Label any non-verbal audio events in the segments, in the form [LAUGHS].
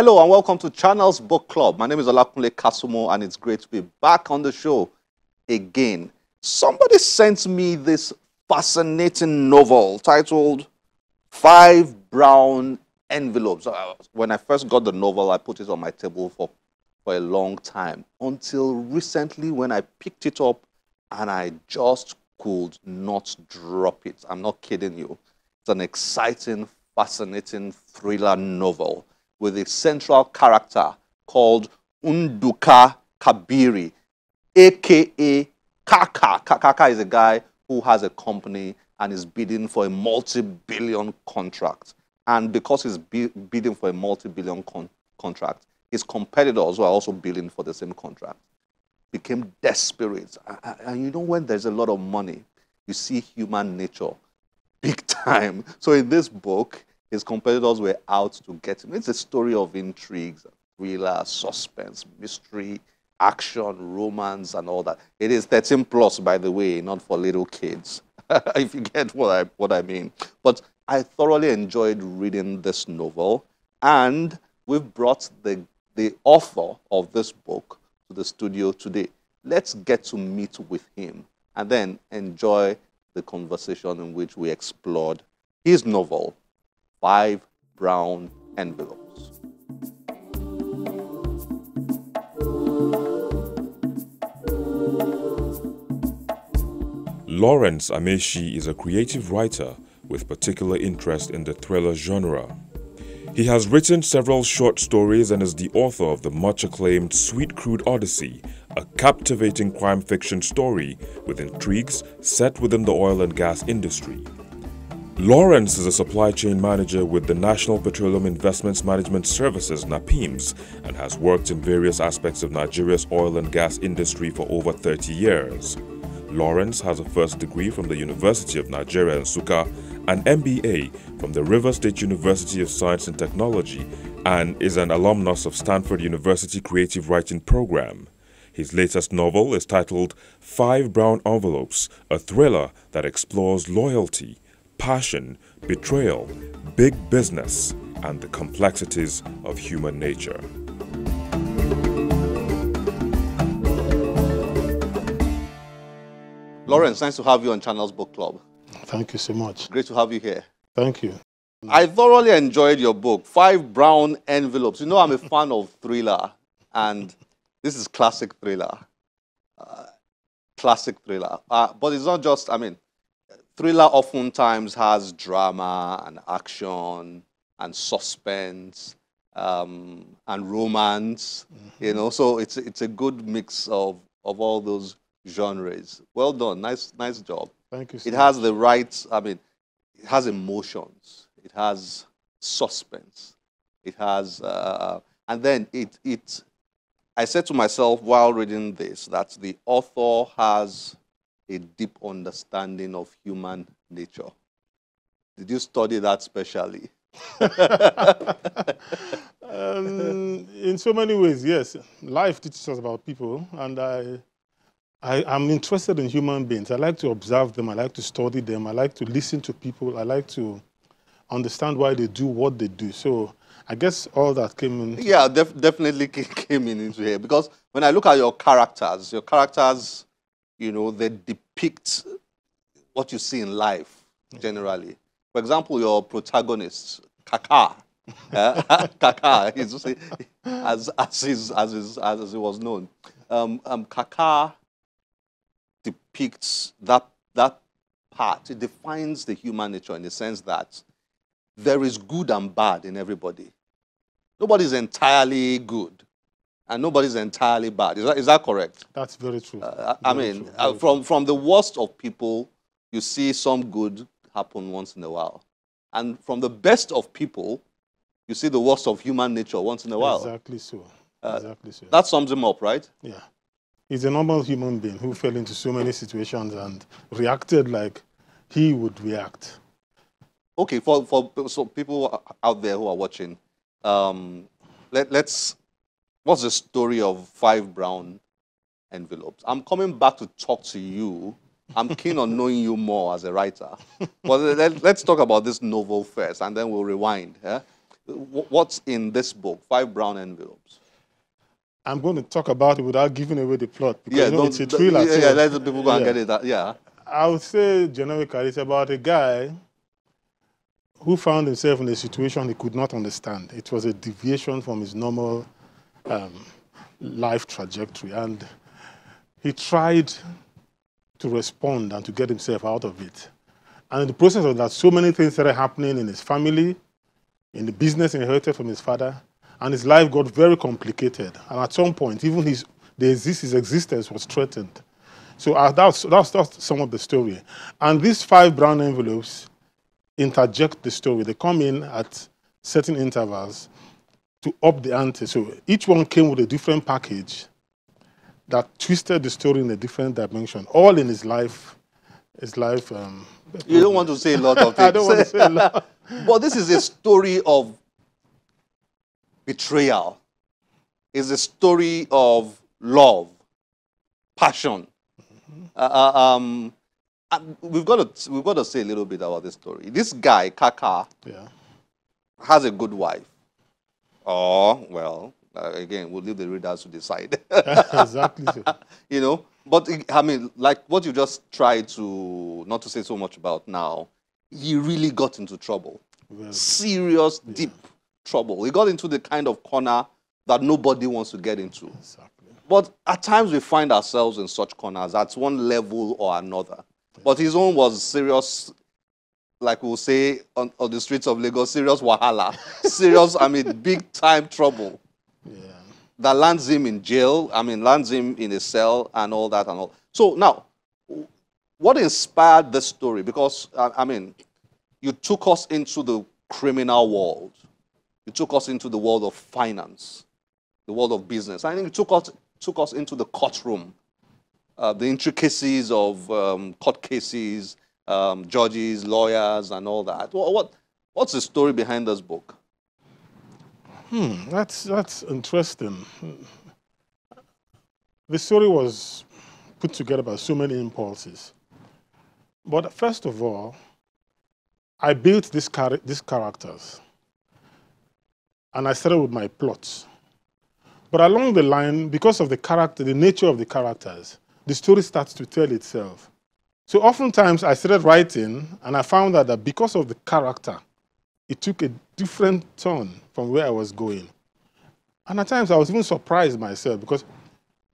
Hello and welcome to Channels Book Club. My name is Olakunle Kasumu and it's great to be back on the show again. Somebody sent me this fascinating novel titled Five Brown Envelopes. Uh, when I first got the novel, I put it on my table for, for a long time until recently when I picked it up and I just could not drop it. I'm not kidding you. It's an exciting, fascinating thriller novel with a central character called Unduka Kabiri, aka Kaka. Kaka is a guy who has a company and is bidding for a multi-billion contract. And because he's bidding for a multi-billion con contract, his competitors who are also bidding for the same contract became desperate. And you know when there's a lot of money, you see human nature big [LAUGHS] time. So in this book, his competitors were out to get him. It's a story of intrigues, thriller, suspense, mystery, action, romance, and all that. It is 13 plus, by the way, not for little kids, [LAUGHS] if you get what I, what I mean. But I thoroughly enjoyed reading this novel, and we've brought the, the author of this book to the studio today. Let's get to meet with him and then enjoy the conversation in which we explored his novel, five brown envelopes. Lawrence Amaeshi is a creative writer with particular interest in the thriller genre. He has written several short stories and is the author of the much acclaimed Sweet Crude Odyssey, a captivating crime fiction story with intrigues set within the oil and gas industry. Lawrence is a supply chain manager with the National Petroleum Investments Management Services NAPIMS and has worked in various aspects of Nigeria's oil and gas industry for over 30 years. Lawrence has a first degree from the University of Nigeria Nsukka, an MBA from the River State University of Science and Technology, and is an alumnus of Stanford University Creative Writing Program. His latest novel is titled Five Brown Envelopes, a thriller that explores loyalty, passion, betrayal, big business, and the complexities of human nature. Lawrence, nice to have you on Channels Book Club. Thank you so much. Great to have you here. Thank you. I thoroughly enjoyed your book, Five Brown Envelopes. You know, I'm a fan of thriller, and this is classic thriller. Uh, classic thriller. Uh, but it's not just, I mean, thriller oftentimes has drama and action and suspense um, and romance. Mm -hmm. You know, so it's it's a good mix of of all those genres. Well done, nice nice job. Thank you. So it much. has the right. I mean, it has emotions. It has suspense. It has, uh, and then it it. I said to myself while reading this that the author has a deep understanding of human nature. Did you study that specially? [LAUGHS] um, in so many ways, yes. Life teaches us about people, and I, I, am interested in human beings. I like to observe them. I like to study them. I like to listen to people. I like to understand why they do what they do. So I guess all that came in. Yeah, def definitely [LAUGHS] came in into here because when I look at your characters, your characters you know, they depict what you see in life generally. For example, your protagonist, Kaka, uh, [LAUGHS] [LAUGHS] Kaka, as, as, is, as, is, as it was known, um, um, Kaka depicts that, that part. It defines the human nature in the sense that there is good and bad in everybody. Nobody is entirely good and nobody's entirely bad. Is that, is that correct? That's very true. Uh, I very mean, true, uh, from, from the worst of people, you see some good happen once in a while. And from the best of people, you see the worst of human nature once in a while. Exactly so. Uh, exactly so. That sums him up, right? Yeah. He's a normal human being who fell into so many situations and reacted like he would react. Okay, for, for so people out there who are watching, um, let, let's What's the story of five brown envelopes? I'm coming back to talk to you. I'm keen on knowing you more as a writer. [LAUGHS] But let, us talk about this novel first, and then we'll rewind. Yeah? What's in this book? Five brown envelopes. I'm going to talk about it without giving away the plot because Yeah, you know, don't- it's a thriller. Yeah, so- yeah, let the people go and yeah. get it. that- Yeah. I would say generically it's about a guy who found himself in a situation he could not understand. It was a deviation from his normal um, life trajectory, and he tried to respond and to get himself out of it. And in the process of that, so many things started happening in his family, in the business inherited from his father, and his life got very complicated. And at some point, even his, exist, his existence was threatened. So uh, that's, that's, that's some of the story. And these five brown envelopes interject the story. They come in at certain intervals to up the ante. So each one came with a different package that twisted the story in a different dimension, all in his life. His life. Um, You don't want to say a lot of things. [LAUGHS] I don't want to say a lot. [LAUGHS] but this is a story of betrayal. It's a story of love, passion. Uh, uh, um, we've got to we've got to say a little bit about this story. This guy, Kaka, Yeah. has a good wife. Oh well, uh, again, we'll leave the readers to decide. [LAUGHS] exactly so. you know but i mean like what you just tried to not to say so much about now he really got into trouble Well, serious deep trouble he got into the kind of corner that nobody wants to get into exactly. but at times we find ourselves in such corners at one level or another but his own was serious like we'll say on, on the streets of lagos serious wahala [LAUGHS] serious i mean big time trouble Yeah. that lands him in jail, I mean, lands him in a cell and all that and all. So now, what inspired this story? Because, I, I mean, you took us into the criminal world. You took us into the world of finance, the world of business. I think you took us, took us into the courtroom, uh, the intricacies of um, court cases, um, judges, lawyers, and all that. What, what, what's the story behind this book? Hmm, that's that's interesting. The story was put together by so many impulses. But first of all, I built this char- these characters, and I started with my plots. But along the line, because of the character, the nature of the characters, the story starts to tell itself. So oftentimes I started writing, and I found out that because of the character, it took a different turn from where I was going. And at times I was even surprised myself because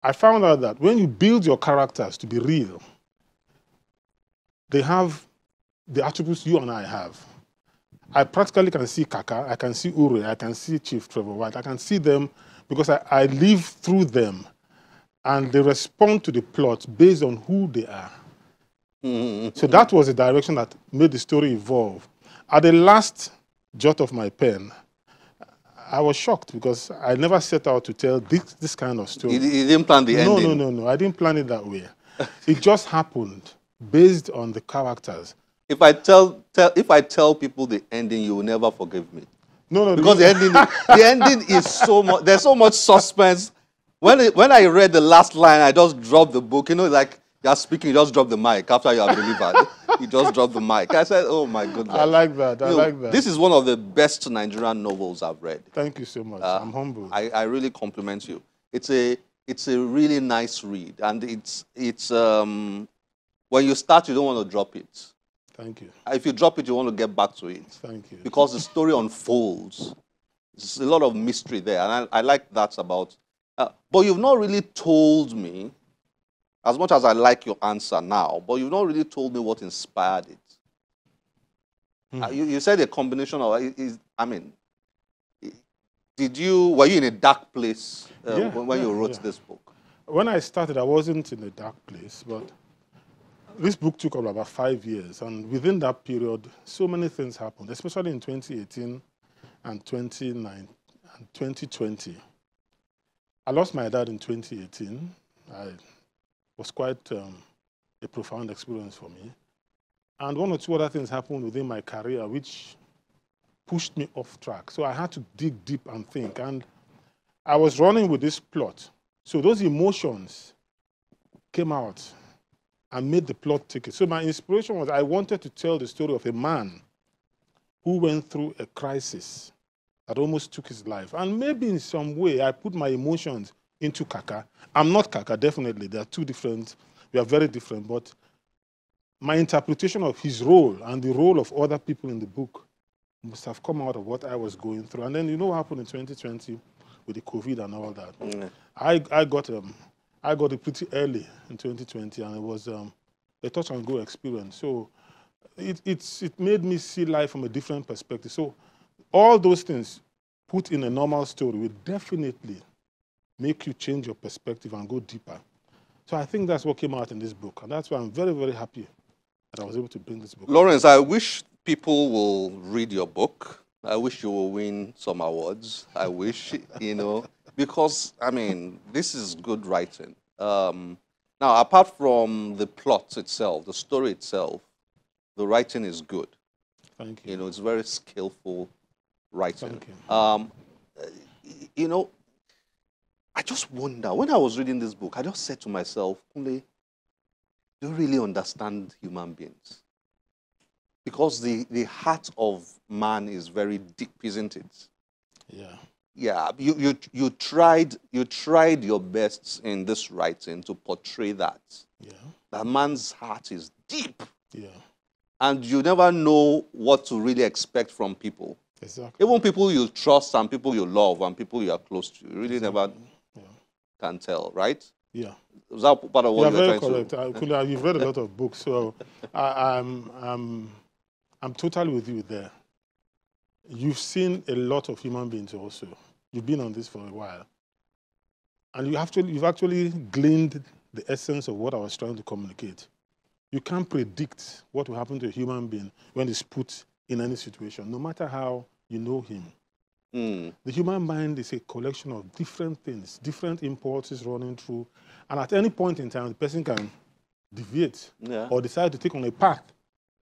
I found out that when you build your characters to be real, they have the attributes you and I have. I practically can see Kaka, I can see Ure, I can see Chief Trevor White, I can see them because I, I live through them and they respond to the plot based on who they are. So that was the direction that made the story evolve. At the last jot of my pen, I was shocked because I never set out to tell this, this kind of story. You, you didn't plan the no, ending. no, no, no. I didn't plan it that way. [LAUGHS] it just happened based on the characters. If I tell, tell if I tell people the ending, you will never forgive me. No, no, Because the ending the ending is so much there's so much suspense. When it, when I read the last line, I just dropped the book. You know, like you're speaking, you just drop the mic after you have delivered. [LAUGHS] you just drop the mic. I said, Oh my goodness. I like that. I You know, like that. This is one of the best Nigerian novels I've read. Thank you so much. I'm humbled. I, I really compliment you. It's a it's a really nice read, and it's it's um when you start, you don't want to drop it. Thank you. If you drop it, you want to get back to it Thank you. because the story unfolds. There's a lot of mystery there, and I, I like that about. Uh, but you've not really told me, as much as I like your answer now, but you've not really told me what inspired it. Hmm. Uh, you, you said a combination of. Is, I mean, did you were you in a dark place uh, Yeah, when, when you wrote yeah. this book? When I started, I wasn't in a dark place, but this book took about five years. And within that period, so many things happened, especially in 2018 and 29 and 2020. I lost my dad in 2018. I was quite um, a profound experience for me. And one or two other things happened within my career which pushed me off track. So I had to dig deep and think. And I was running with this plot. So those emotions came out and made the plot ticket. So my inspiration was I wanted to tell the story of a man who went through a crisis that almost took his life. And maybe in some way I put my emotions into Kaka. I'm not Kaka, definitely. They are two different, we are very different, but my interpretation of his role and the role of other people in the book must have come out of what I was going through. And then you know what happened in 2020 with the COVID and all that. Mm. I, I got um, I got it pretty early in 2020, and it was um, a touch and go experience. So it, it's, it made me see life from a different perspective. So all those things put in a normal story will definitely make you change your perspective and go deeper. So I think that's what came out in this book, and that's why I'm very, very happy that I was able to bring this book. Lawrence, I wish people will read your book. I wish you will win some awards. I wish, you know, [LAUGHS] because, I mean, this is good writing. Um, now, apart from the plot itself, the story itself, the writing is good. Thank you. You know, it's very skillful writing. Thank you. Um, you know, I just wonder, when I was reading this book, I just said to myself, Kunle, do you really understand human beings? Because the, the heart of man is very deep, isn't it? Yeah. Yeah, you, you, you, tried, you tried your best in this writing to portray that. Yeah. That man's heart is deep, Yeah. and you never know what to really expect from people. Exactly. Even people you trust and people you love and people you are close to, you really never Yeah. Can tell, right? Yeah. Is that part of what you're very correct. to? Kunle, you've read a lot of books, so I, I'm, I'm, I'm totally with you there. You've seen a lot of human beings also. You've been on this for a while. And you actually, you've actually gleaned the essence of what I was trying to communicate. You can't predict what will happen to a human being when he's put in any situation, no matter how you know him. Hmm. The human mind is a collection of different things, different impulses running through. And at any point in time, the person can deviate Yeah. or decide to take on a path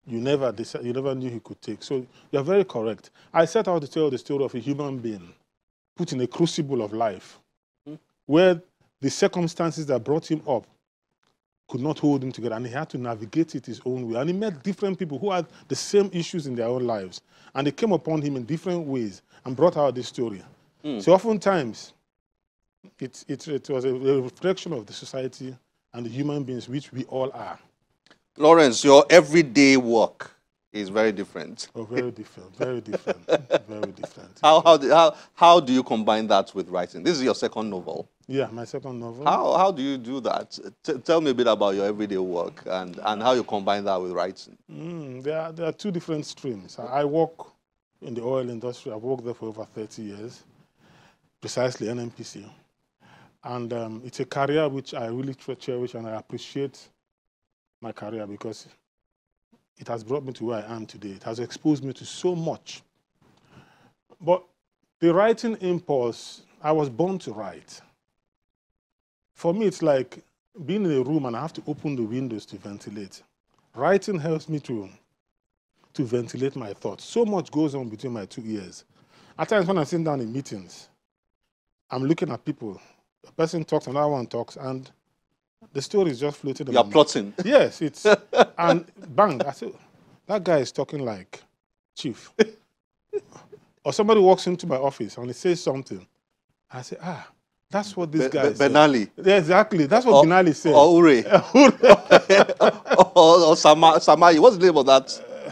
you never, decide, you never knew he could take. So you're very correct. I set out to tell the story of a human being put in a crucible of life where the circumstances that brought him up could not hold him together and he had to navigate it his own way. And he met different people who had the same issues in their own lives. And they came upon him in different ways and brought out this story. So oftentimes, it, it, it was a, a reflection of the society and the human beings which we all are. Lawrence, your everyday work is very different. Oh, very different, very different, [LAUGHS] very different. How, how, do, how, how do you combine that with writing? This is your second novel. Yeah, my second novel. How, how do you do that? T- tell me a bit about your everyday work and, and how you combine that with writing. Mm, there, are, there are two different streams. I, I work in the oil industry. I've worked there for over 30 years, precisely NNPC. And um, it's a career which I really cherish and I appreciate my career because it has brought me to where I am today. It has exposed me to so much. But the writing impulse, I was born to write. For me, it's like being in a room and I have to open the windows to ventilate. Writing helps me to, to ventilate my thoughts. So much goes on between my two ears. At times when I'm sitting down in meetings, I'm looking at people. A person talks, another one talks, and the story is just floating. You're plotting. [LAUGHS] Yes, it's and bang. I said, that guy is talking like chief. [LAUGHS] or somebody walks into my office and he says something. I say, ah, that's what this Be- guy Be- said. Benali. Yeah, exactly. That's what Or- Binali said. Or Ure. [LAUGHS] or, or Sama, Samayi. What's the name of that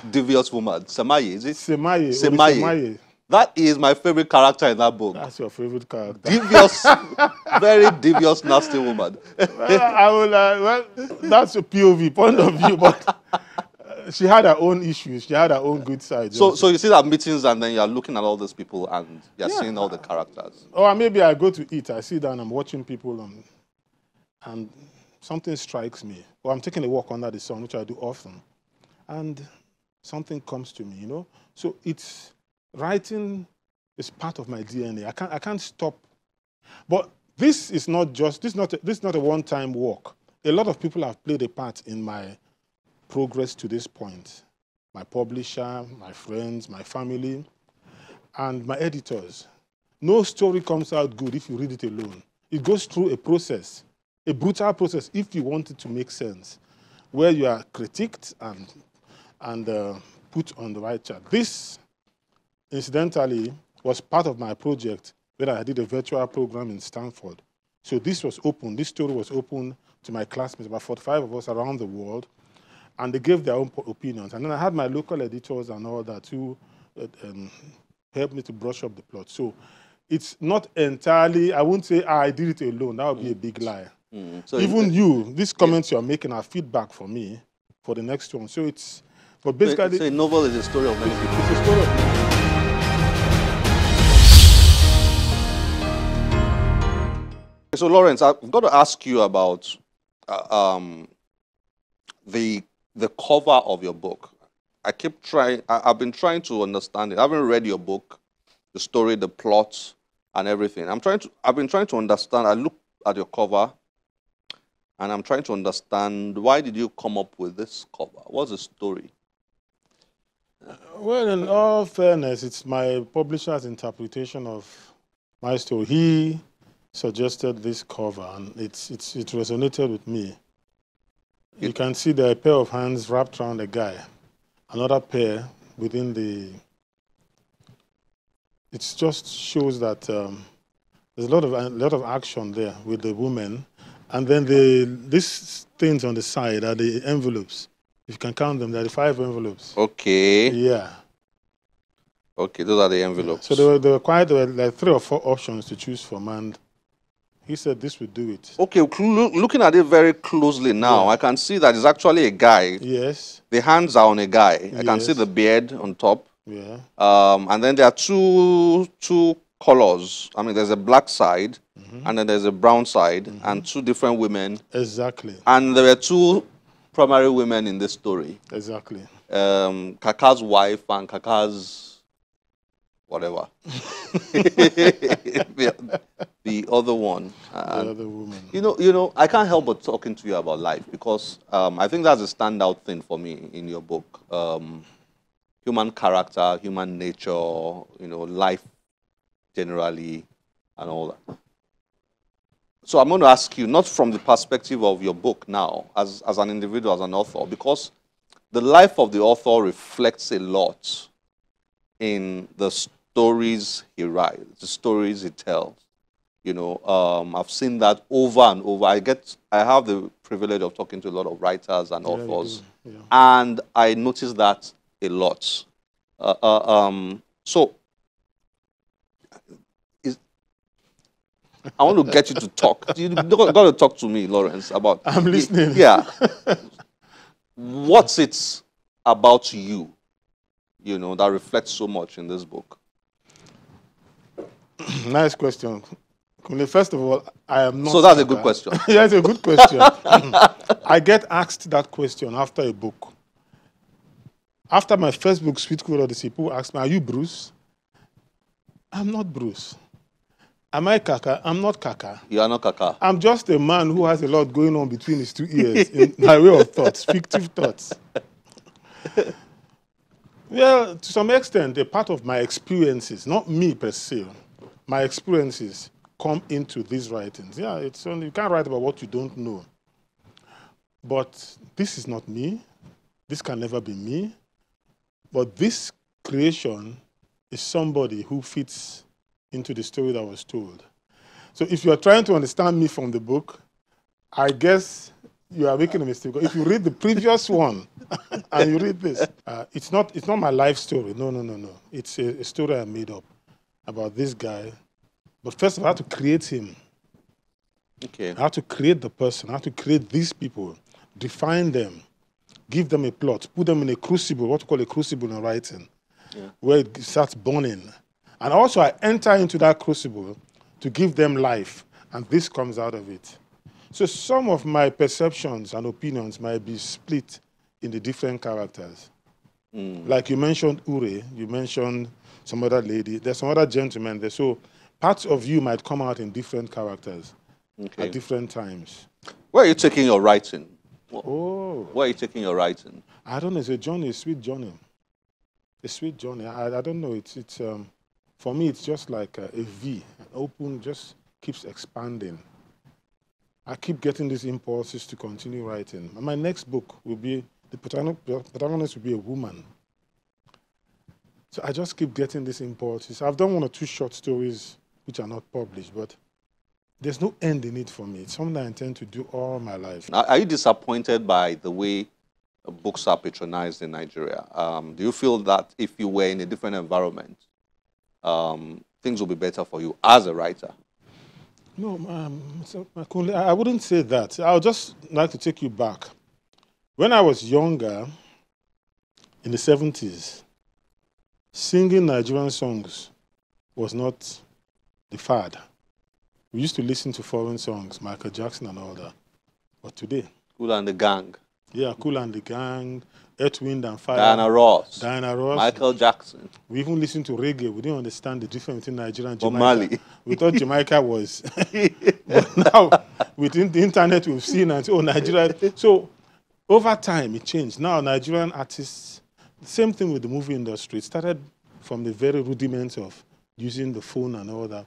devious woman? Samayi, is it? Semaye. Semaye. Semaye. That is my favorite character in that book. That's your favorite character. Devious, [LAUGHS] very devious, nasty woman. well, I will, uh, well, that's a POV point of view, but uh, she had her own issues. She had her own good sides. So, so you see at meetings and then you're looking at all these people and you're Yeah. seeing all the characters. or maybe I go to eat. I sit down. I'm watching people, and, and something strikes me. Or I'm taking a walk under the sun, which I do often, and something comes to me. You know. So it's writing is part of my DNA. I can't. I can't stop. But this is not just. This is not. A, this is not a one-time walk. A lot of people have played a part in my progress to this point. My publisher, my friends, my family, and my editors. No story comes out good if you read it alone. It goes through a process, a brutal process, if you want it to make sense, where you are critiqued and, and uh, put on the right track. This, incidentally, was part of my project when I did a virtual program in Stanford. So this was open, this story was open to my classmates, about 45 of us around the world, and they gave their own opinions. And then I had my local editors and all that who uh, um, helped me to brush up the plot. So it's not entirely, I won't say I did it alone. That would be a big lie. Mm. So Even you, these comments you're making are feedback for me for the next one. So it's, but so, basically, so a novel is a story of many people. it's a story of So Lawrence, I've got to ask you about uh, um, the the cover of your book. I keep trying. I, I've been trying to understand it. I haven't read your book, the story, the plot, and everything. I'm trying to. I've been trying to understand. I look at your cover, and I'm trying to understand why did you come up with this cover? What's the story? Well, in all fairness, it's my publisher's interpretation of my story. He suggested this cover, and it's, it's, it resonated with me. You can see there are a pair of hands wrapped around a guy, another pair within the. It just shows that um, there's a lot of a lot of action there with the woman, and then the these things on the side are the envelopes. You can count them, there are five envelopes. Okay. Yeah. Okay. Those are the envelopes. So there were, there were quite there were like three or four options to choose from, and he said this would do it. Okay, looking at it very closely now, I can see that it's actually a guy. Yes. The hands are on a guy. I can see the beard on top. Yeah. Um, and then there are two two colors. I mean, there's a black side, and then there's a brown side, and two different women. Exactly. And there were two primary women in this story: Exactly. um, Kaka's wife and Kaka's whatever. [LAUGHS] the, the other one. And- the other woman. you know, you know, I can't help but talking to you about life because um, I think that's a standout thing for me in your book. Um, human character, human nature, you know, life generally, and all that. So I'm going to ask you, not from the perspective of your book now, as, as an individual, as an author, because the life of the author reflects a lot in the stories he writes, the stories he tells. You know, um, I've seen that over and over. I get, I have the privilege of talking to a lot of writers and Yeah, authors. Yeah. and I notice that a lot. Uh, uh, um, so, I want to get you to talk. [LAUGHS] You got to talk to me, Lawrence, about. I'm listening. Yeah. [LAUGHS] What's it about you, you know, that reflects so much in this book? [CLEARS THROAT] nice question. First of all, I am not. So that's a good question. [LAUGHS] yeah, it's a good question. I get asked that question after a book. After my first book, Sweet Crude Odyssey, people ask me, Are you Bruce? I'm not Bruce. Am I Kaka? I'm not Kaka. You are not Kaka. I'm just a man who has a lot going on between his two ears in [LAUGHS] my way of thoughts, fictive thoughts. [LAUGHS] Well, to some extent, a part of my experiences, not me per se, my experiences come into these writings. Yeah, it's only, you can't write about what you don't know. But this is not me. This can never be me. But this creation is somebody who fits into the story that was told. So if you are trying to understand me from the book, I guess you are making a mistake. If you read the previous [LAUGHS] one [LAUGHS] and you read this, uh, it's not it's not my life story. No, no, no, no. It's a, a story I made up about this guy. But first of all, I had to create him. Okay. I had to create the person. I had to create these people, define them, give them a plot, put them in a crucible, what we call a crucible in writing, yeah. where it starts burning. And also, I enter into that crucible to give them life, and this comes out of it. So, some of my perceptions and opinions might be split in the different characters. Like you mentioned Ure, you mentioned some other lady, there's some other gentleman there. So, parts of you might come out in different characters Okay. at different times. Where are you taking your writing? Oh, Where are you taking your writing? I don't know. It's a journey, a sweet journey. A sweet journey. I, I don't know. It's it's um, for me. It's just like a, a V, open, just keeps expanding. I keep getting these impulses to continue writing. My next book will be the protagonist will be a woman. So I just keep getting these impulses. I've done one or two short stories which are not published, but there's no end in it for me. It's something I intend to do all my life. Are you disappointed by the way books are patronized in Nigeria? Um, do you feel that if you were in a different environment, um, things will be better for you as a writer? No, um, I wouldn't say that. I would just like to take you back. When I was younger, in the 70s, singing Nigerian songs was not the fad. We used to listen to foreign songs, Michael Jackson and all that. But today, Kool and the Gang. Yeah, Kool and the Gang, Earth, Wind and Fire. Diana Ross. Diana Ross. Michael Jackson. We even listened to reggae. We didn't understand the difference between Nigeria and Jamaica. Marley. We thought Jamaica was. [LAUGHS] [LAUGHS] but now, within the internet, we've seen and oh, Nigeria. So, over time, it changed. Now, Nigerian artists, same thing with the movie industry. It started from the very rudiments of using the phone and all that.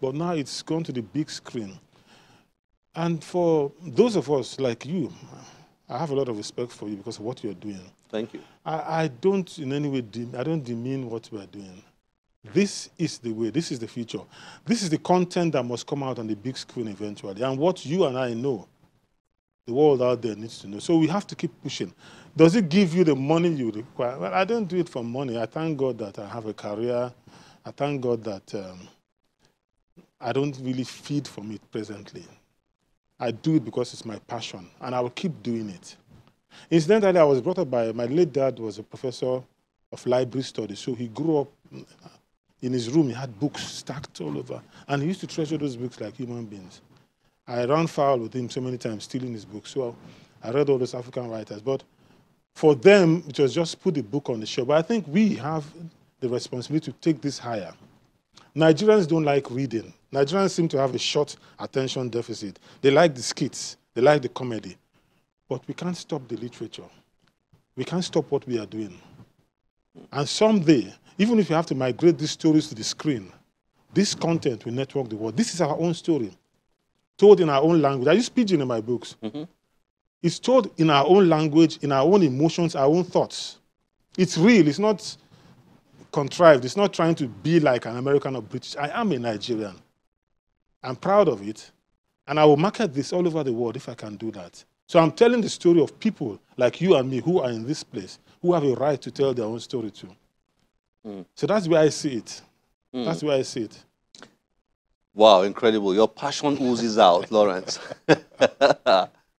But now it's gone to the big screen. And for those of us like you, I have a lot of respect for you because of what you're doing. Thank you. I, I don't in any way, I don't demean what we're doing. This is the way, this is the future. This is the content that must come out on the big screen eventually. And what you and I know, the world out there needs to know. So we have to keep pushing. Does it give you the money you require? Well, I don't do it for money. I thank God that I have a career. I thank God that um, I don't really feed from it presently. I do it because it's my passion, and I will keep doing it. Incidentally, I was brought up by my late dad was a professor of library studies, so he grew up in his room. He had books stacked all over, and he used to treasure those books like human beings. I ran foul with him so many times, stealing his books. So I read all those African writers, but for them, it was just put the book on the shelf. But I think we have the responsibility to take this higher. Nigerians don't like reading. Nigerians seem to have a short attention deficit. They like the skits, they like the comedy. But we can't stop the literature. We can't stop what we are doing. And someday, even if you have to migrate these stories to the screen, this content will network the world. This is our own story, told in our own language. I use pidgin in my books. Mm -hmm. It's told in our own language, in our own emotions, our own thoughts. It's real. It's not contrived. It's not trying to be like an American or British. I am a Nigerian. I'm proud of it. And I will market this all over the world if I can do that. So I'm telling the story of people like you and me who are in this place, who have a right to tell their own story too. Mm. So that's where I see it. Mm. That's where I see it. Wow, incredible. Your passion oozes out, [LAUGHS] Lawrence. [LAUGHS]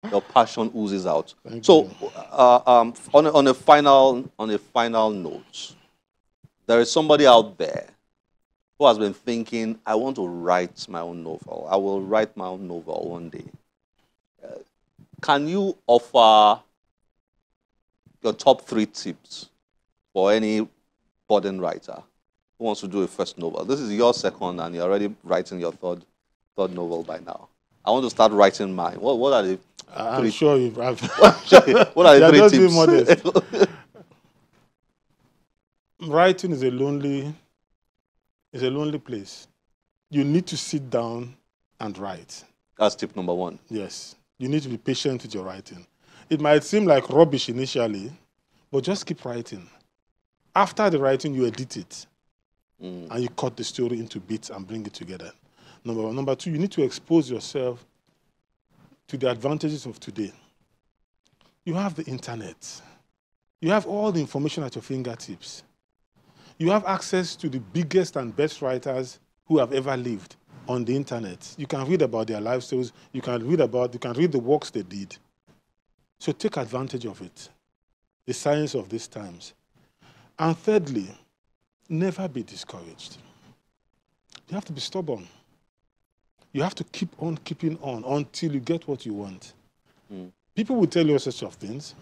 Your passion oozes out. Thank so, uh, um, on, a, on, a final, on a final note, there is somebody out there who has been thinking, I want to write my own novel. I will write my own novel one day. Uh, can you offer your top three tips for any budding writer who wants to do a first novel? This is your second, and you're already writing your third, third novel by now. I want to start writing mine. What, what are the I'm three, sure you've. [LAUGHS] what are the [LAUGHS] three tips? [LAUGHS] Writing is a lonely it's a lonely place. You need to sit down and write. That's tip number one. Yes. You need to be patient with your writing. It might seem like rubbish initially, but just keep writing. After the writing, you edit it. Mm. And you cut the story into bits and bring it together. Number one. Number two, you need to expose yourself to the advantages of today. You have the internet. You have all the information at your fingertips you have access to the biggest and best writers who have ever lived on the internet. You can read about their life stories. You can read about, you can read the works they did. So take advantage of it. The science of these times. And thirdly, never be discouraged. You have to be stubborn. You have to keep on keeping on until you get what you want. Mm. People will tell you all sorts of things.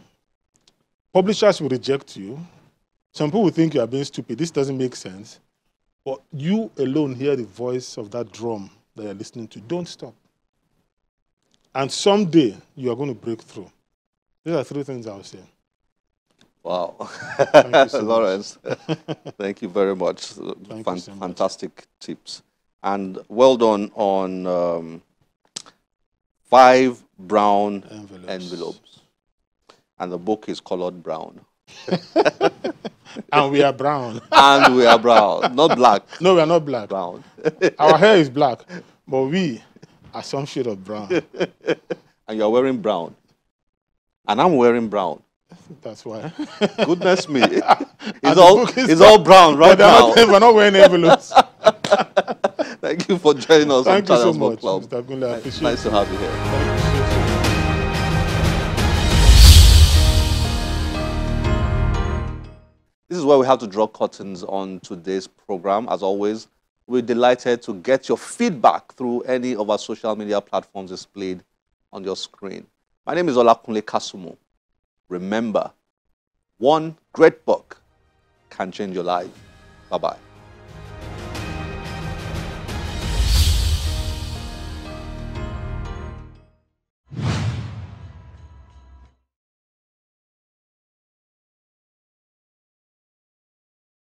Publishers will reject you. Some people think you are being stupid. This doesn't make sense. But you alone hear the voice of that drum that you're listening to. Don't stop. And someday you are going to break through. These are three things I will say. Wow. Thank [LAUGHS] so Lawrence, thank you very much. [LAUGHS] Fan so fantastic much. tips. And well done on um, five brown envelopes. envelopes. And the book is colored brown. [LAUGHS] and we are brown. and we are brown, not black. No, we are not black. Brown. [LAUGHS] Our hair is black, but we are some shade of brown. [LAUGHS] and you're wearing brown. And I'm wearing brown. That's why. Goodness me. It's all, it's all brown right now. not, we're not wearing envelopes. Thank you for joining us Thank you on so Channels Book much, Club. Mr. Kunle. Appreciate Nice to have you here. This is where we have to draw curtains on today's program. As always, we're delighted to get your feedback through any of our social media platforms displayed on your screen. My name is Olakunle Kasumu. Remember, one great book can change your life. Bye bye.